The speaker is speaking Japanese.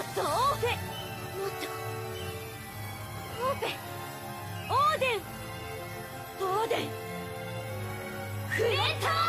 っとオーフェ。もっとオーフェオーデン。オーデン。クレター。